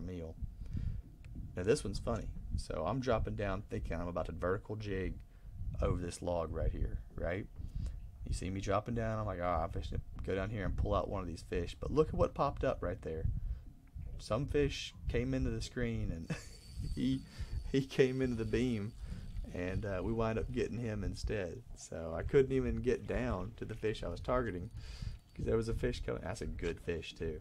a meal. Now this one's funny. So I'm dropping down thinking I'm about to vertical jig over this log right here, right? You see me dropping down, I'm like, ah, oh, I'm fishing to go down here and pull out one of these fish. But look at what popped up right there. Some fish came into the screen and he he came into the beam and uh, we wind up getting him instead. So I couldn't even get down to the fish I was targeting because there was a fish coming. That's a good fish too.